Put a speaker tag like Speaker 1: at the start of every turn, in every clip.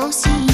Speaker 1: consciência.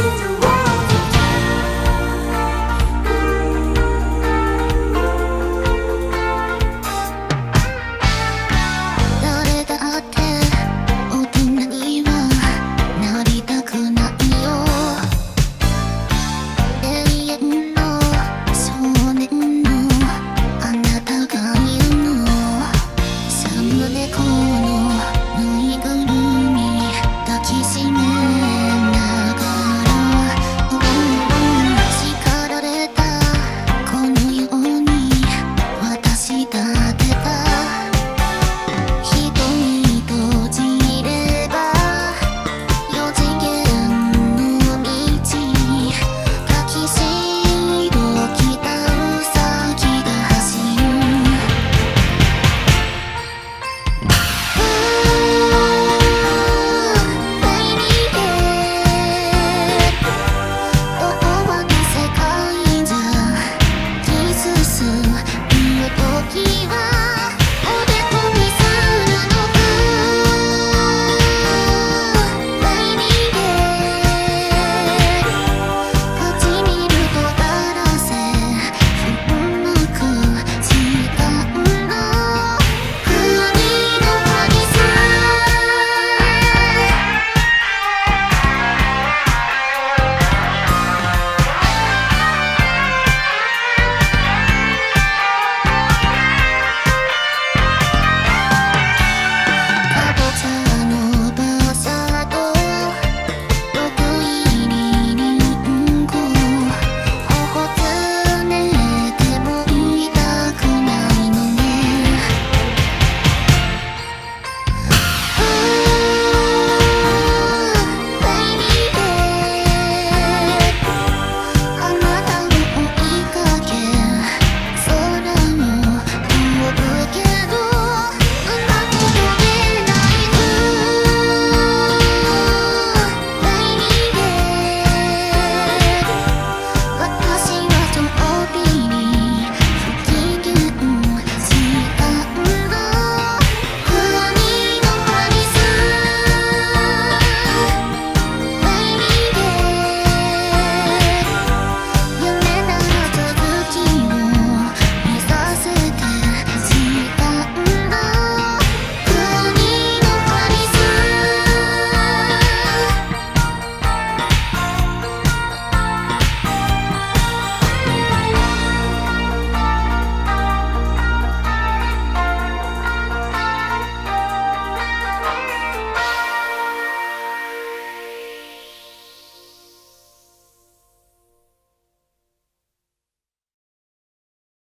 Speaker 1: to the world.